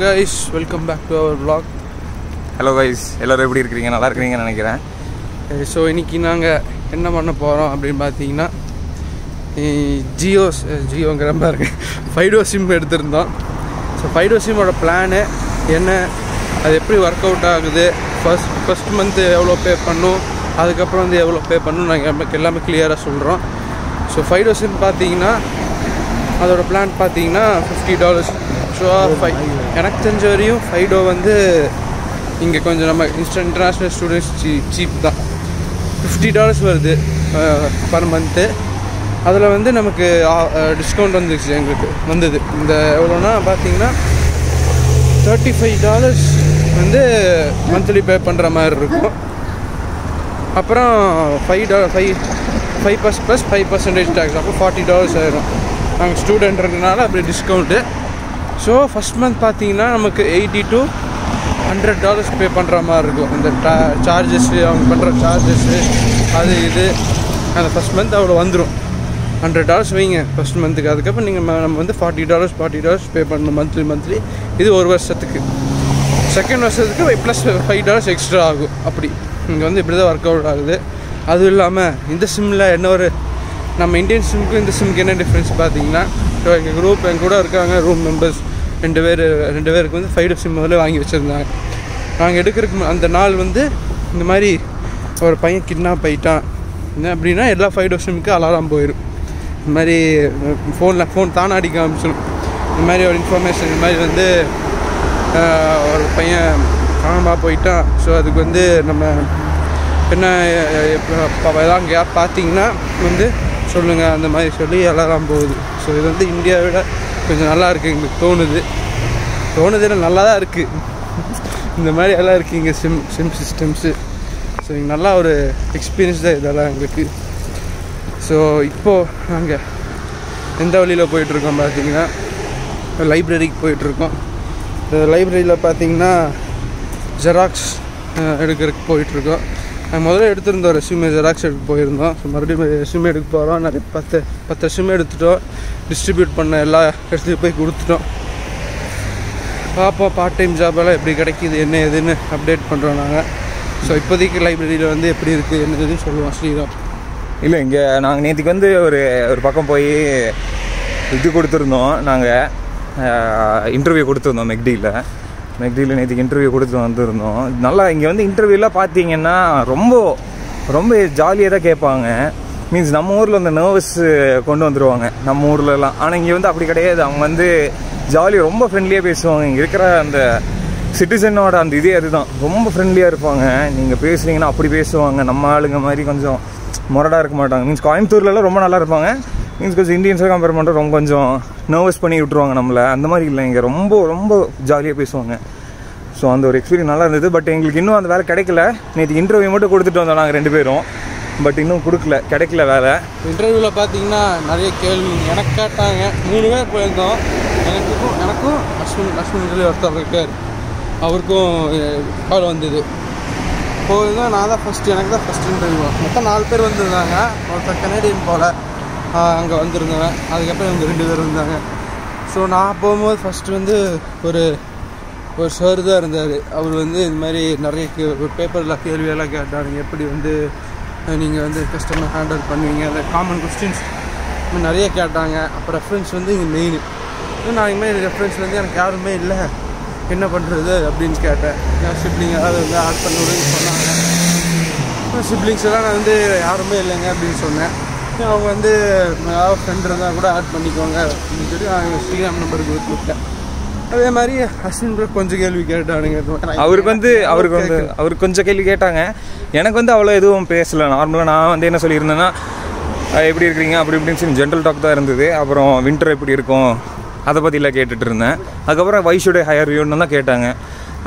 Guys welcome back to our vlog. Hello guys எல்லோரும் எப்படி இருக்கிறீங்க? நல்லா இருக்கிறீங்கன்னு நினைக்கிறேன். ஸோ இன்னைக்கு நாங்கள் என்ன பண்ண போகிறோம் அப்படின்னு பார்த்தீங்கன்னா ஜியோ ஜியோங்கிற மாதிரி ஃபைடோ சிம் எடுத்திருந்தோம். ஸோ ஃபைடோ சிம்மோட பிளானு என்ன? அது எப்படி ஒர்க் அவுட் ஆகுது? ஃபர்ஸ்ட் ஃபஸ்ட் மந்த்து எவ்வளோ பே பண்ணும்? அதுக்கப்புறம் வந்து எவ்வளோ பே பண்ணணும் நாங்கள் நமக்கு எல்லாமே கிளியராக சொல்கிறோம் ஸோ ஃபைடோ சிம் பார்த்தீங்கன்னா அதோட பிளான் பார்த்தீங்கன்னா ஃபிஃப்டி டாலர்ஸ் ஸோ ஃபை எனக்கு தெரிஞ்ச வரையும் ஃபைடோ வந்து இங்கே கொஞ்சம் நம்ம இன்ஸ்டன் இன்டர்நேஷ்னல் ஸ்டூடெண்ட்ஸ் சீ சீப் தான். ஃபிஃப்டி டாலர்ஸ் வருது பர் மந்த்து அதில் வந்து நமக்கு டிஸ்கவுண்ட் வந்துச்சு எங்களுக்கு வந்தது. இந்த எவ்வளோன்னா பார்த்தீங்கன்னா தேர்ட்டி ஃபைவ் டாலர்ஸ் வந்து மந்த்லி பே பண்ணுற மாதிரி இருக்கும். அப்புறம் five dollar five five plus plus five percentage tax அப்போ ஃபார்ட்டி டாலர்ஸ் ஆயிரும். நாங்கள் ஸ்டூடெண்ட்ன்றதுனால அப்படி டிஸ்கவுண்ட்டு ஸோ ஃபஸ்ட் மந்த் பார்த்தீங்கன்னா நமக்கு eighty to hundred dollars pay பண்ணுற மாதிரி இருக்கும். இந்த சார்ஜஸ்ஸு அவங்க பண்ணுற சார்ஜஸ்ஸு அது இது. அந்த ஃபஸ்ட் மந்த் அவ்வளோ வந்துடும் ஹண்ட்ரட் டாலர்ஸ் வைங்க ஃபஸ்ட் மந்த்துக்கு அதுக்கப்புறம் நீங்கள் நம்ம வந்து forty dollars forty dollars pay பண்ணணும் மந்த்லி மந்த்லி இது ஒரு வருஷத்துக்கு. செகண்ட் வருஷத்துக்கு ப்ளஸ் ஃபைவ் டாலர்ஸ் எக்ஸ்ட்ரா ஆகும். அப்படி. இங்கே வந்து இப்படி தான் ஒர்க் அவுட் ஆகுது. அதுவும் இல்லாமல் இந்த சிம்மில் என்ன ஒரு நம்ம இந்தியன் சிம்முக்கும் இந்த சிம்முக்கு என்ன டிஃப்ரென்ஸ் பார்த்தீங்கன்னா ஸோ எங்கள் குரூப் என் கூட இருக்காங்க ரூம் மெம்பர்ஸ் ரெண்டு பேர் ரெண்டு பேருக்கு வந்து ஃபைவ் சிம் முதல்ல வாங்கி வச்சுருந்தாங்க. நாங்கள் எடுக்கிறதுக்கு அந்த நாள் வந்து இந்த மாதிரி ஒரு பையன் கிட்னாப் போயிட்டான் என்ன அப்படின்னா எல்லா ஃபைவ் சிம்முக்கு அலாரம் போயிடும் இந்த மாதிரி ஃபோனில் ஃபோன் தானே அடிக்க ஆரம்பிச்சிடும் இந்த மாதிரி ஒரு இன்ஃபர்மேஷன் இந்த மாதிரி வந்து ஒரு பையன் காணாமல் போயிட்டான். ஸோ அதுக்கு வந்து நம்ம என்ன இப்போ யார் பார்த்தீங்கன்னா வந்து சொல்லுங்கள் அந்த மாதிரி சொல்லி எல்லாம் போகுது. ஸோ இது வந்து இந்தியாவை விட கொஞ்சம் நல்லா இருக்குது எங்களுக்கு தோணுது. தோணுது நல்லா தான் இருக்குது இந்த மாதிரி எல்லாம் இருக்குது இங்கே சிம் சிம் சிஸ்டம்ஸு ஸோ இங்கே நல்லா ஒரு எக்ஸ்பீரியன்ஸ் தான் இதெல்லாம் எங்களுக்கு. ஸோ இப்போது நாங்கள் எந்த வழியில் போயிட்டுருக்கோம் பார்த்தீங்கன்னா லைப்ரரிக்கு போயிட்டுருக்கோம். லைப்ரரியில் பார்த்தீங்கன்னா ஜெராக்ஸ் எடுக்கிறதுக்கு போயிட்டுருக்கோம். நாங்கள் முதல்ல எடுத்திருந்தோம் ரெஸ்யூமே ஜெராக்ஸ் எடுக்க போயிருந்தோம். ஸோ மறுபடியும் ரெஸ்யூமே எடுக்க போகிறோம் நிறைய பத்து பத்து ரெஸ்யூமே எடுத்துட்டோம். டிஸ்ட்ரிபியூட் பண்ண எல்லா இடத்துலையும் போய் கொடுத்துட்டோம். பார்ப்போம் பார்ட் டைம் ஜாபெல்லாம் எப்படி கிடைக்கிது என்ன ஏதுன்னு அப்டேட் பண்ணுறோம் நாங்கள் ஸோ இப்போதைக்கு லைப்ரரியில் வந்து எப்படி இருக்குது என்ன எதுன்னு சொல்லுவோம் ஸ்ரீராம். இல்லை இங்கே நாங்கள் நேற்றுக்கு வந்து ஒரு ஒரு பக்கம் போய் இது கொடுத்துருந்தோம். நாங்கள் இன்டர்வியூ கொடுத்துருந்தோம் மெக்டியில் மெக்டியில் நேற்றுக்கு இன்டர்வியூ கொடுத்து வந்திருந்தோம். நல்லா இங்கே வந்து இன்டர்வியூலாம் பார்த்தீங்கன்னா ரொம்ப ரொம்ப ஜாலியாக தான் கேட்பாங்க. மீன்ஸ் நம்ம ஊரில் அந்த நர்வஸ் கொண்டு வந்துடுவாங்க நம்ம ஊர்லலாம் ஆனால் இங்கே வந்து அப்படி கிடையாது. அவங்க வந்து ஜாலி ரொம்ப ஃப்ரெண்ட்லியாக பேசுவாங்க. இங்கே இருக்கிற அந்த சிட்டிசனோட அந்த இதே அதுதான். ரொம்ப ஃப்ரெண்ட்லியாக இருப்பாங்க. நீங்கள் பேசுனீங்கன்னா அப்படி பேசுவாங்க. நம்ம ஆளுங்க மாதிரி கொஞ்சம் முரடாக இருக்க மாட்டாங்க. மீன்ஸ் கோயம்புத்தூர்லலாம் ரொம்ப நல்லா இருப்பாங்க. மீன்ஸ் பிகாஸ் இந்தியன்ஸை கம்பேர் பண்ணுறது ரொம்ப கொஞ்சம் நர்வஸ் பண்ணி விட்ருவாங்க நம்மளை. அந்த மாதிரி இல்லை இங்கே ரொம்ப ரொம்ப ஜாலியாக பேசுவாங்க. ஸோ அந்த ஒரு எக்ஸ்பீரியன்ஸ் நல்லா இருந்தது. பட் எங்களுக்கு இன்னும் அந்த வேலை கிடைக்கல. நேற்று இன்டர்வியூ மட்டும் கொடுத்துட்டு வந்தோம் நாங்கள் ரெண்டு பேரும். பட் இன்னும் கொடுக்கல. கிடைக்கல வேலை. இன்டர்வியூவில் பார்த்தீங்கன்னா நிறைய கேள்வி எனக்கு கேட்டாங்க. மூணு பேர் போயிருந்தோம். எனக்கும் எனக்கும் அஸ்வின் அஸ்வின் சொல்லி ஒருத்தர் இருக்கார். அவருக்கும் கால் வந்தது. போயிருந்தோம். நான் தான் ஃபஸ்ட்டு எனக்கு தான் ஃபஸ்ட் இன்டர்வியூ மொத்தம் நாலு பேர் வந்திருந்தாங்க. ஒருத்தர் கனேடியன் போல். அங்கே வந்திருந்தவன். அதுக்கப்புறம் இவங்க ரெண்டு பேர் இருந்தாங்க. ஸோ நான் போகும்போது ஃபஸ்ட்டு வந்து ஒரு ஒரு சார் தான் இருந்தார். அவர் வந்து இந்த மாதிரி நிறைய பேப்பரில் கேள்வியெல்லாம் கேட்டாருங்க. எப்படி வந்து நீங்கள் வந்து கஸ்டமர் ஹேண்டில் பண்ணுவீங்க? அந்த காமன் கொஸ்டின்ஸ் நிறைய கேட்டாங்க. அப்போ ரெஃபரன்ஸ் வந்து இங்கே மெயின் நான் இனிமேல் ரெஃபரன்ஸ் வந்து எனக்கு யாருமே இல்லை. என்ன பண்ணுறது அப்படின்னு கேட்டேன். என் சிப்ளிங் ஏதாவது வந்து ஆட் பண்ணுறதுன்னு சொன்னாங்க. சிப்ளிங்ஸ் எல்லாம் நான் வந்து யாருமே இல்லைங்க அப்படின்னு சொன்னேன். அவங்க வந்து யாராவது ஃப்ரெண்ட் இருந்தால் கூட ஆட் பண்ணிக்கோங்க அப்படின்னு சொல்லி நான் ஸ்ரீராம் நம்பருக்கு கொடுத்துட்டேன் அதே மாதிரி அஸ்வின் bro கொஞ்சம் கேள்வி கேட்டானுங்க. அவருக்கு வந்து அவருக்கு வந்து அவருக்கு கொஞ்சம் கேள்வி கேட்டாங்க. எனக்கு வந்து அவ்வளோ எதுவும் பேசல. நார்மலாக நான் வந்து என்ன சொல்லியிருந்தேன்னா எப்படி இருக்கிறீங்க? அப்படி இப்படின்னு சொல்லி ஜென்ரல் டாக் தான் இருந்தது. அப்புறம் வின்டர் எப்படி இருக்கும்? அதை பற்றிலாம் கேட்டுட்டு இருந்தேன். அதுக்கப்புறம் வைஷுடைய ஹையர் யூன்னு தான் கேட்டாங்க.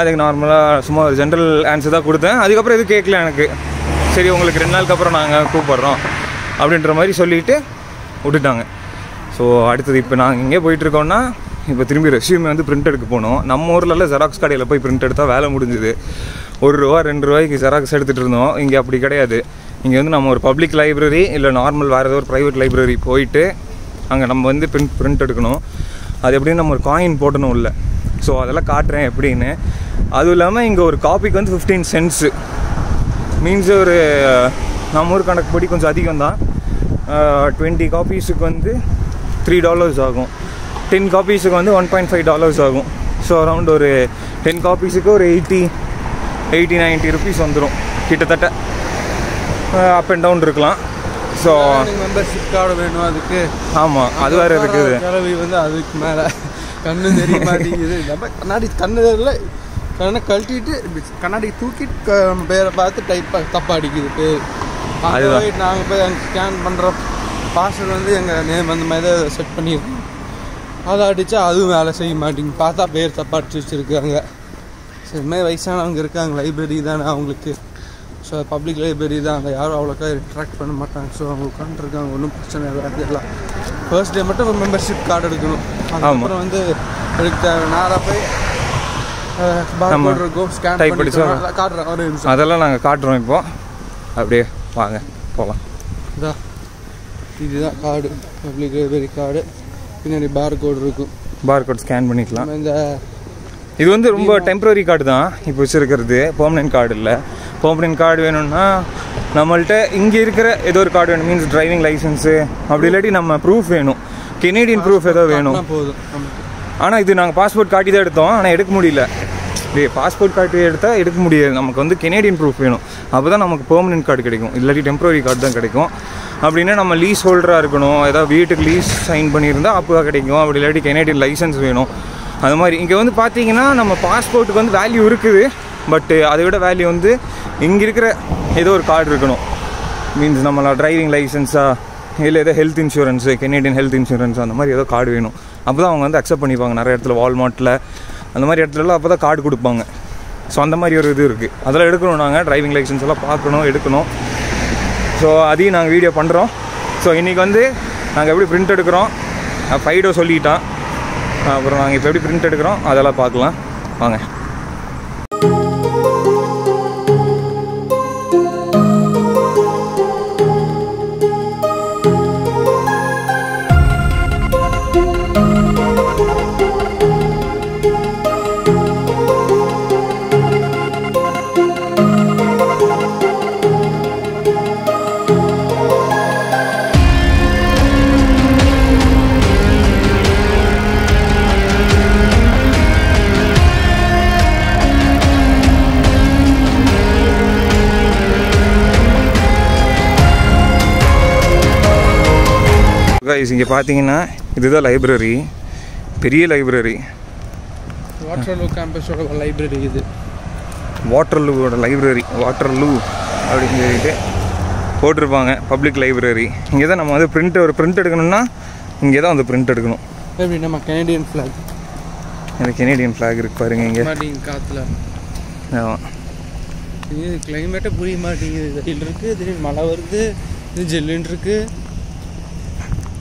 அதுக்கு நார்மலாக சும்மா ஒரு ஜென்ரல் ஆன்சர் தான் கொடுத்தேன். அதுக்கப்புறம் எதுவும் கேட்கல எனக்கு. சரி உங்களுக்கு ரெண்டு நாளுக்கு அப்புறம் நாங்கள் கூப்பிட்றோம். அப்படின்ற மாதிரி சொல்லிட்டு விட்டுட்டாங்க. ஸோ அடுத்தது இப்போ நாங்கள் எங்கே போயிட்டுருக்கோம்னா இப்போ திரும்பி ரெஸ்யூமே வந்து பிரிண்ட் எடுக்க போனோம். நம்ம ஊர்லலாம் ஜெராக்ஸ் கடையில் போய் பிரிண்ட் எடுத்தால் வேலை முடிஞ்சுது. ஒரு ரூபா ரெண்டு ரூபாய்க்கு ஜெராக்ஸ் எடுத்துகிட்டு இருந்தோம். இங்கே அப்படி கிடையாது. இங்கே வந்து நம்ம ஒரு பப்ளிக் லைப்ரரி இல்லை நார்மல் வேறு ஏதோ ஒரு ப்ரைவேட் லைப்ரரி போயிட்டு அங்கே நம்ம வந்து பிரிண்ட் பிரிண்ட் எடுக்கணும். அது எப்படின்னு நம்ம ஒரு காயின் போடணும் இல்லை. ஸோ அதெல்லாம் காட்டுறேன் எப்படின்னு. அதுவும் இல்லாமல் இங்கே ஒரு காப்பிக்கு வந்து ஃபிஃப்டீன் சென்ட்ஸு மீன்ஸ் ஒரு நம்ம ஊர் படி கொஞ்சம் அதிகம் தான் டுவெண்ட்டி காப்பீஸுக்கு வந்து த்ரீ டாலர்ஸ் ஆகும். டென் காப்பீஸுக்கு வந்து ஒன் பாயிண்ட் ஃபைவ் டாலர்ஸ் ஆகும். ஸோ அரௌண்ட் ஒரு டென் காப்பீஸுக்கு ஒரு எயிட்டி எயிட்டி நைன்ட்டி ருபீஸ் வந்துடும் கிட்டத்தட்ட. அப் அண்ட் டவுன் இருக்கலாம். ஸோ மெம்பர்ஷிப் கார்டு வேணும் அதுக்கு. ஆமாம் அது வேறு இருக்குது. கிளவி வந்து அதுக்கு மேலே. கண்ணு தெரிய மாட்டேங்குது. நம்ம கண்ணாடி கண்ணு தெரியல. கண்ணை கழட்டிட்டு கண்ணாடி தூக்கிட்டு பேரை பார்த்து டைப் தப்பா அடிக்குது பேர். அதுதான். நாங்கள் போய் அங்கே ஸ்கேன் பண்ணுற பாஸ்வேர்டு வந்து எங்கள் நேம் அந்த மாதிரி தான் செட் பண்ணியிருக்கோம். அதை அடித்தா அதுவும் வேலை செய்ய மாட்டேங்குது. பார்த்தா பேர் தப்பா அடிச்சு வச்சுருக்காங்க. சரி இது மாதிரி வயசானவங்க இருக்காங்க. லைப்ரரி தானே அவங்களுக்கு. ஸோ பப்ளிக் லைப்ரரி தான். அங்கே யாரும் அவ்வளோக்கா இன்ட்ராக்ட் பண்ண மாட்டாங்க. ஸோ அவங்க உட்காந்துருக்காங்க. ஒன்றும் பிரச்சனை இல்லை. எல்லாம். ஃபர்ஸ்ட் டே மட்டும் மெம்பர்ஷிப் கார்டு எடுக்கணும். அதுக்கப்புறம் வந்து எடுக்க நேராக போய் பார் கோட் இருக்கும். ஸ்கேன் பண்ணி ஒரு நிமிஷம். அதெல்லாம் நாங்கள் காட்டுறோம் இப்போ. அப்படியே. வாங்க போகலாம் இதா இதுதான் கார்டு பப்ளிக் லைப்ரரி கார்டு பின்னாடி பார் கோட் இருக்கும் பார் கோட் ஸ்கேன் பண்ணிக்கலாம் இந்த இது வந்து ரொம்ப டெம்பரரி கார்டு தான். இப்போ வச்சுருக்கிறது பெர்மனெண்ட் கார்டு இல்லை. பெர்மனெண்ட் கார்டு வேணும்னா நம்மள்ட்ட இங்கே இருக்கிற ஏதோ ஒரு கார்டு வேணும். மீன்ஸ் டிரைவிங் லைசன்ஸு அப்படி இல்லாட்டி நம்ம ப்ரூஃப் வேணும். கெனேடியன் ப்ரூஃப் ஏதோ வேணும். போதும் ஆனால் இது நாங்கள் பாஸ்போர்ட் காட்டி தான் எடுத்தோம். ஆனால் எடுக்க முடியல. டே பாஸ்போர்ட் கார்டு எடுத்தால் எடுக்க முடியாது. நமக்கு வந்து கெனேடியன் ப்ரூஃப் வேணும். அப்போ தான் நமக்கு பெர்மனெண்ட் கார்டு கிடைக்கும். இல்லாட்டி டெம்பரரி கார்டு தான் கிடைக்கும். அப்படின்னா நம்ம லீஸ் ஹோல்டராக இருக்கணும். ஏதாவது வீட்டுக்கு லீஸ் சைன் பண்ணியிருந்தால் அப்போ கிடைக்கும். அப்படி இல்லாட்டி கெனேடியன் லைசன்ஸ் வேணும். அது மாதிரி. இங்கே வந்து பார்த்தீங்கன்னா நம்ம பாஸ்போர்ட்டுக்கு வந்து வேல்யூ இருக்குது. பட்டு அதை விட வேல்யூ வந்து இங்கே இருக்கிற ஏதோ ஒரு கார்டு இருக்கணும். மீன்ஸ் நம்மளா டிரைவிங் லைசன்ஸா இல்லை ஏதோ health insurance Canadian health insurance அந்த மாதிரி ஏதோ கார்டு வேணும். அப்போ தான் அவங்க வந்து அக்செப்ட் பண்ணிப்பாங்க. நிறைய இடத்துல வால்மார்ட்டில் அந்த மாதிரி இடத்துலலாம் அப்போ தான் கார்டு கொடுப்பாங்க. ஸோ அந்த மாதிரி ஒரு இது இருக்குது அதெல்லாம் எடுக்கணும் நாங்கள் டிரைவிங் லைசன்ஸ் எல்லாம் பார்க்கணும் எடுக்கணும். ஸோ அதையும் நாங்கள் வீடியோ பண்ணுறோம் ஸோ இன்றைக்கி வந்து நாங்கள் எப்படி பிரிண்ட் எடுக்கிறோம்? ஃபைடோ சொல்லிட்டான். அப்புறம் நாங்கள் இப்போ எப்படி பிரிண்ட் எடுக்கிறோம்? அதெல்லாம் பார்க்கலாம். வாங்க. கைஸ் இங்கே பார்த்தீங்கன்னா இதுதான் லைப்ரரி பெரிய லைப்ரரி வாட்டர்லூ கேம்பஸோட லைப்ரரி இது. வாட்டர்லூவோட லைப்ரரி வாட்டர்லூ அப்படின்னு சொல்லிட்டு போட்டிருப்பாங்க பப்ளிக் லைப்ரரி இங்கே தான் நம்ம வந்து பிரிண்ட் ஒரு பிரிண்ட் எடுக்கணும்னா இங்கே தான் வந்து பிரிண்ட் எடுக்கணும். எப்படி நம்ம கனேடியன் ஃப்ளாக் எனக்கு கெனேடியன் ஃப்ளாக் இருக்கு பாருங்க இங்கே. காற்றுல ஆமாம் இது கிளைமேட்டே புரிய மாட்டேங்குது வெயில் இருக்கு திடீர்னு மழை வருது இது ஜில்லுன்னு இருக்கு.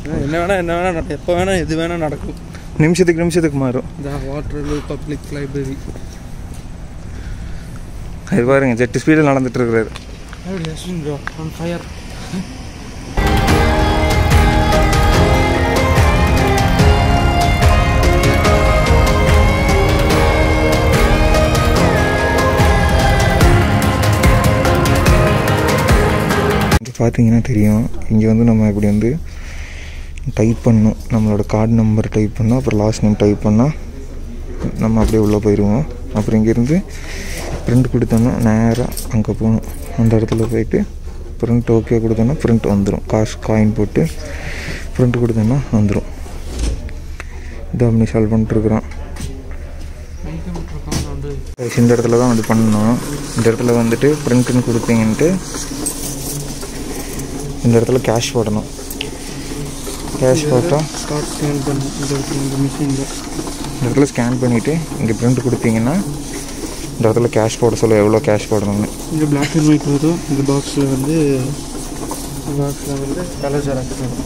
என்ன வேணா என்ன வேணா எப்போ வேணா எது வேணா நடக்கும். நிமிஷத்துக்கு நிமிஷத்துக்கு மாறும். இந்த வாட்டர்லூ பப்ளிக் லைப்ரரி இது பாருங்க ஜெட் ஸ்பீடில் நடந்துட்டு இருக்கிறாரு ஆன் ஃபயர் பார்த்தீங்கன்னா தெரியும் இங்கே வந்து நம்ம இப்படி வந்து டைப் பண்ணணும் நம்மளோட கார்டு நம்பர் டைப் பண்ணோம் அப்புறம் லாஸ்ட் நேம் டைப் பண்ணால் நம்ம அப்படியே உள்ளே போயிடுவோம் அப்புறம் இங்கேருந்து பிரிண்ட் கொடுத்தோன்னா நேராக அங்கே போகணும். அந்த இடத்துல போயிட்டு பிரிண்ட் ஓகே கொடுத்தோன்னா பிரிண்ட் வந்துடும் காசு காயின் போட்டு பிரிண்ட் கொடுத்தோன்னா வந்துடும் இதை அப்படி சால்வ் பண்ணிட்டுருக்குறான். இந்த இடத்துல தான் வந்து பண்ணணும். இந்த இடத்துல வந்துட்டு ப்ரிண்ட்டுன்னு கொடுத்தீங்கன்ட்டு இந்த இடத்துல கேஷ் போடணும். கேஷ் போட்டா ஸ்டார்ட் ஸ்கேன் பண்ணு இந்த இடத்துல இந்த மிஷினில் இந்த இடத்துல ஸ்கேன் பண்ணிவிட்டு இங்கே பிரிண்ட் கொடுத்தீங்கன்னா இந்த இடத்துல கேஷ் போட சொல்ல எவ்வளோ கேஷ் போடணும்னு. இங்கே பிளாக் அண்ட் ஒயிட் வரும் இந்த பாக்ஸில் வந்து பாக்ஸில் வந்து கலர் ஜெராக்ஸ் வரும்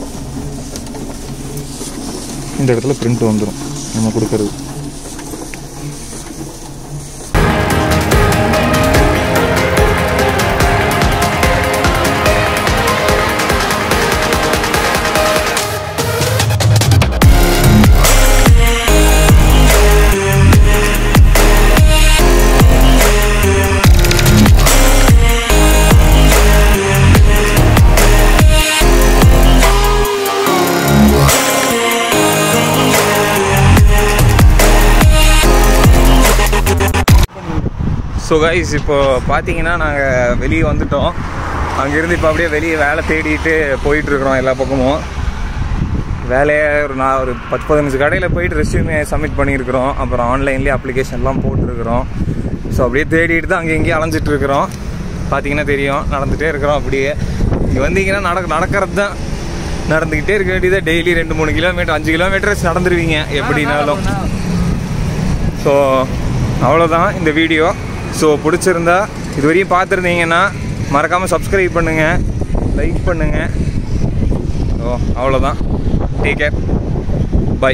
இந்த இடத்துல பிரிண்ட் வந்துடும் நம்ம கொடுக்கறது. ஸோ கைஸ் இப்போ பார்த்தீங்கன்னா நாங்கள் வெளியே வந்துட்டோம். அங்கேருந்து இப்போ அப்படியே வெளியே வேலை தேடிட்டு போயிட்டுருக்குறோம் எல்லா பக்கமும். வேலையை ஒரு நான் ஒரு பத்து பதினஞ்சு கடையில் போயிட்டு ரெஸ்யூமே சப்மிட் பண்ணியிருக்கிறோம். அப்புறம் ஆன்லைன்லேயே அப்ளிகேஷன்லாம் போட்டிருக்கிறோம். ஸோ அப்படியே தேடிட்டு தான் அங்கே இங்கேயும் அலைஞ்சிட்டு இருக்கிறோம் பார்த்தீங்கன்னா தெரியும் நடந்துகிட்டே இருக்கிறோம் அப்படியே. இங்கே வந்தீங்கன்னா நடக்க நடக்கிறது தான். நடந்துக்கிட்டே இருக்க வேண்டியதா டெய்லி ரெண்டு மூணு கிலோமீட்டர் அஞ்சு கிலோமீட்டர் நடந்துருவீங்க. எப்படினாலும். ஸோ அவ்வளோதான் இந்த வீடியோ ஸோ பிடிச்சிருந்தா இது வரையும் பார்த்துருந்தீங்கன்னா மறக்காமல் சப்ஸ்கிரைப் பண்ணுங்கள் லைக் பண்ணுங்கள் ஓ அவ்வளோதான் டேக் கேர் பை